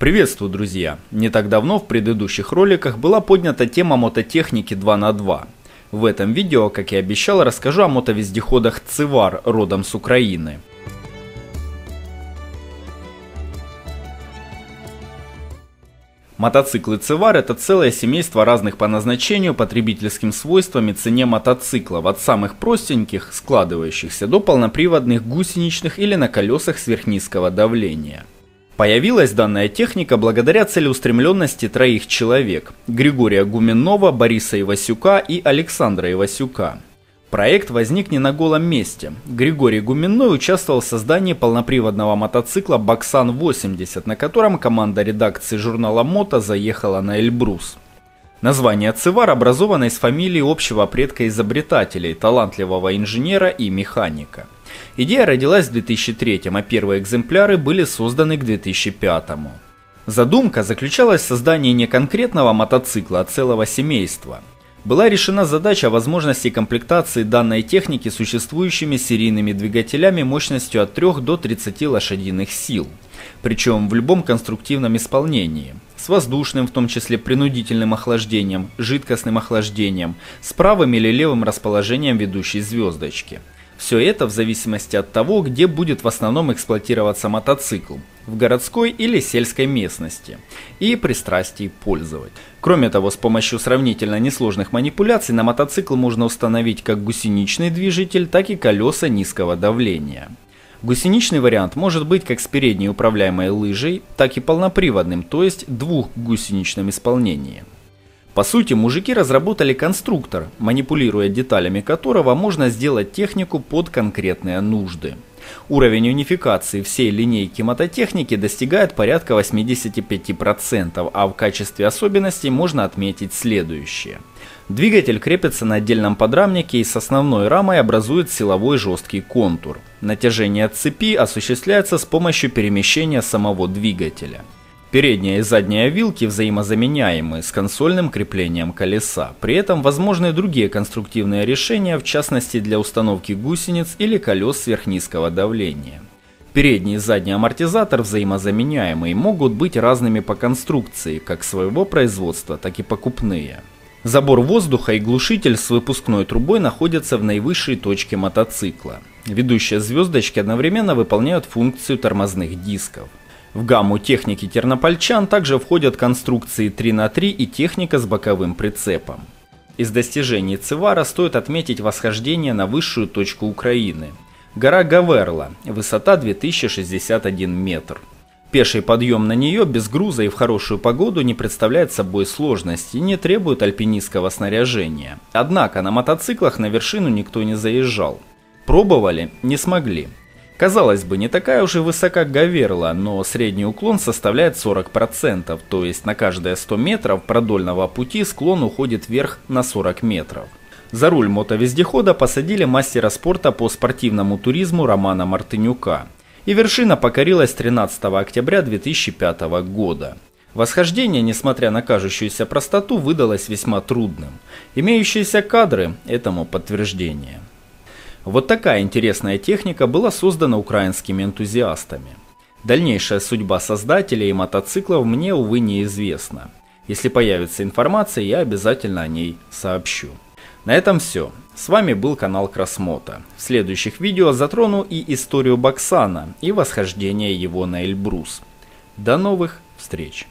Приветствую, друзья! Не так давно в предыдущих роликах была поднята тема мототехники 2 на 2 В этом видео, как и обещал, расскажу о мотовездеходах Цивар родом с Украины. Мотоциклы Цивар это целое семейство разных по назначению, потребительским свойствам и цене мотоциклов, от самых простеньких, складывающихся, до полноприводных гусеничных или на колесах сверхнизкого давления. Появилась данная техника благодаря целеустремленности троих человек – Григория Гуменнова, Бориса Ивасюка и Александра Ивасюка. Проект возник не на голом месте. Григорий Гуменной участвовал в создании полноприводного мотоцикла «Баксан-80», на котором команда редакции журнала «Мото» заехала на Эльбрус. Название Цивар образовано из фамилии общего предка изобретателей, талантливого инженера и механика – Идея родилась в 2003, а первые экземпляры были созданы к 2005. Задумка заключалась в создании не конкретного мотоцикла, а целого семейства. Была решена задача возможности комплектации данной техники существующими серийными двигателями мощностью от 3 до 30 лошадиных сил, причем в любом конструктивном исполнении, с воздушным, в том числе принудительным охлаждением, жидкостным охлаждением, с правым или левым расположением ведущей звездочки – все это в зависимости от того, где будет в основном эксплуатироваться мотоцикл – в городской или сельской местности и пристрастий пользовать. Кроме того, с помощью сравнительно несложных манипуляций на мотоцикл можно установить как гусеничный движитель, так и колеса низкого давления. Гусеничный вариант может быть как с передней управляемой лыжей, так и полноприводным, то есть двухгусеничным исполнением. По сути, мужики разработали конструктор, манипулируя деталями которого можно сделать технику под конкретные нужды. Уровень унификации всей линейки мототехники достигает порядка 85%, а в качестве особенностей можно отметить следующее. Двигатель крепится на отдельном подрамнике и с основной рамой образует силовой жесткий контур. Натяжение цепи осуществляется с помощью перемещения самого двигателя. Передняя и задняя вилки взаимозаменяемы с консольным креплением колеса. При этом возможны другие конструктивные решения, в частности для установки гусениц или колес сверхнизкого давления. Передний и задний амортизатор взаимозаменяемые могут быть разными по конструкции, как своего производства, так и покупные. Забор воздуха и глушитель с выпускной трубой находятся в наивысшей точке мотоцикла. Ведущие звездочки одновременно выполняют функцию тормозных дисков. В гамму техники тернопольчан также входят конструкции 3 на 3 и техника с боковым прицепом. Из достижений Цивара стоит отметить восхождение на высшую точку Украины. Гора Гаверла, высота 2061 метр. Пеший подъем на нее без груза и в хорошую погоду не представляет собой сложности и не требует альпинистского снаряжения. Однако на мотоциклах на вершину никто не заезжал. Пробовали, не смогли. Казалось бы, не такая уж и высока Гаверла, но средний уклон составляет 40%, то есть на каждые 100 метров продольного пути склон уходит вверх на 40 метров. За руль мотовездехода посадили мастера спорта по спортивному туризму Романа Мартынюка. И вершина покорилась 13 октября 2005 года. Восхождение, несмотря на кажущуюся простоту, выдалось весьма трудным. Имеющиеся кадры этому подтверждение. Вот такая интересная техника была создана украинскими энтузиастами. Дальнейшая судьба создателей мотоциклов мне, увы, неизвестна. Если появится информация, я обязательно о ней сообщу. На этом все. С вами был канал Кросмото. В следующих видео затрону и историю Баксана, и восхождение его на Эльбрус. До новых встреч!